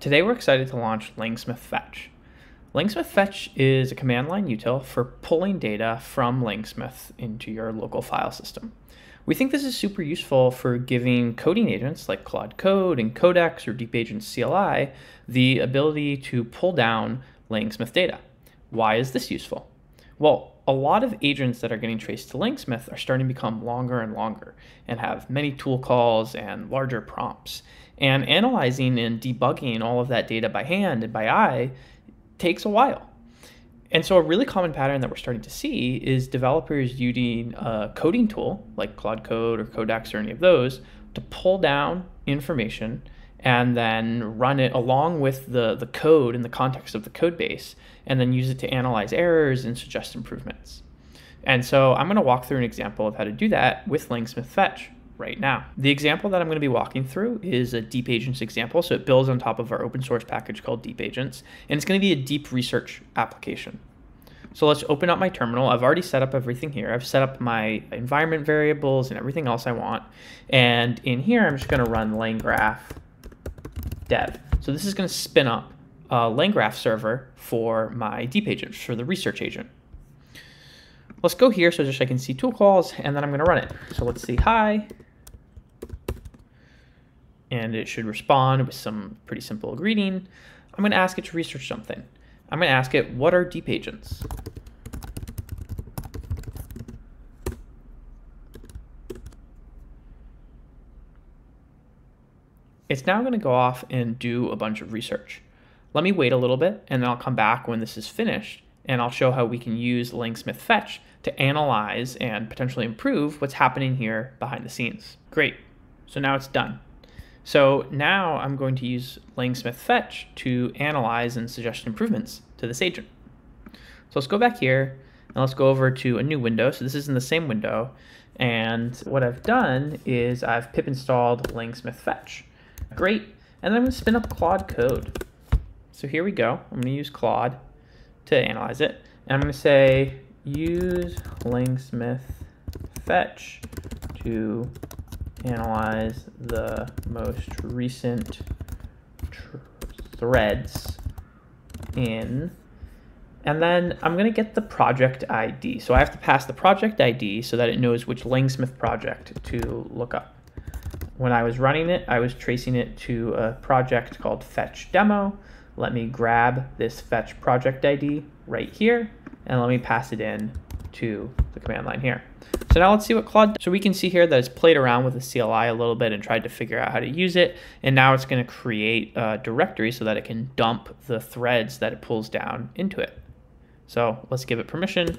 Today we're excited to launch Langsmith Fetch. Langsmith Fetch is a command line util for pulling data from Langsmith into your local file system. We think this is super useful for giving coding agents like Claude Code and Codex or Deep Agents CLI the ability to pull down Langsmith data. Why is this useful? Well, a lot of agents that are getting traced to Langsmith are starting to become longer and longer and have many tool calls and larger prompts. And analyzing and debugging all of that data by hand and by eye takes a while. And so, a really common pattern that we're starting to see is developers using a coding tool like Claude Code or Codex or any of those to pull down information and then run it along with the, the code in the context of the code base, and then use it to analyze errors and suggest improvements. And so I'm going to walk through an example of how to do that with Langsmith Fetch right now. The example that I'm going to be walking through is a Deep Agents example. So it builds on top of our open source package called Deep Agents, and it's going to be a deep research application. So let's open up my terminal. I've already set up everything here. I've set up my environment variables and everything else I want. And in here, I'm just going to run langgraph dev. So this is going to spin up a langgraph server for my deep agent, for the research agent. Let's go here so just I can see tool calls, and then I'm going to run it. So let's see hi, and it should respond with some pretty simple greeting. I'm going to ask it to research something. I'm going to ask it, what are deep agents? It's now going to go off and do a bunch of research. Let me wait a little bit and then I'll come back when this is finished and I'll show how we can use Langsmith Fetch to analyze and potentially improve what's happening here behind the scenes. Great, so now it's done. So now I'm going to use Langsmith Fetch to analyze and suggest improvements to this agent. So let's go back here and let's go over to a new window. So this is in the same window. And what I've done is I've pip installed Langsmith Fetch. Great. And then I'm going to spin up Claude code. So here we go. I'm going to use Claude to analyze it. And I'm going to say use Langsmith fetch to analyze the most recent threads in and then I'm going to get the project ID. So I have to pass the project ID so that it knows which Langsmith project to look up when I was running it, I was tracing it to a project called fetch demo. Let me grab this fetch project ID right here, and let me pass it in to the command line here. So now let's see what Claude does. So we can see here that it's played around with the CLI a little bit and tried to figure out how to use it. And now it's going to create a directory so that it can dump the threads that it pulls down into it. So let's give it permission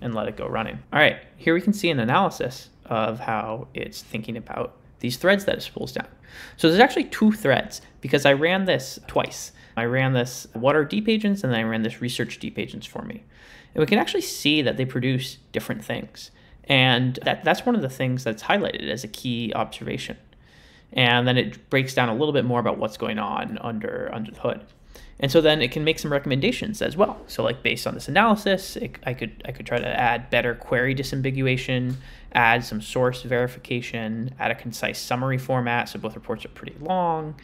and let it go running. All right, here we can see an analysis of how it's thinking about these threads that it pulls down. So there's actually two threads because I ran this twice. I ran this what are deep agents and then I ran this research deep agents for me. And we can actually see that they produce different things. And that, that's one of the things that's highlighted as a key observation. And then it breaks down a little bit more about what's going on under, under the hood. And so then it can make some recommendations as well. So like based on this analysis, it, I could I could try to add better query disambiguation, add some source verification, add a concise summary format. So both reports are pretty long.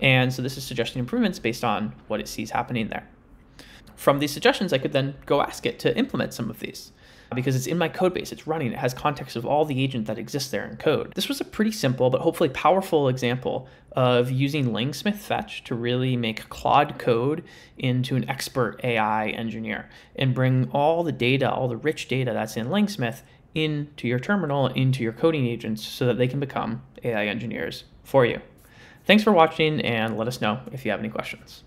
And so this is suggesting improvements based on what it sees happening there. From these suggestions, I could then go ask it to implement some of these because it's in my code base, it's running, it has context of all the agent that exists there in code. This was a pretty simple but hopefully powerful example of using Langsmith Fetch to really make Claude code into an expert AI engineer and bring all the data, all the rich data that's in Langsmith into your terminal, into your coding agents so that they can become AI engineers for you. Thanks for watching and let us know if you have any questions.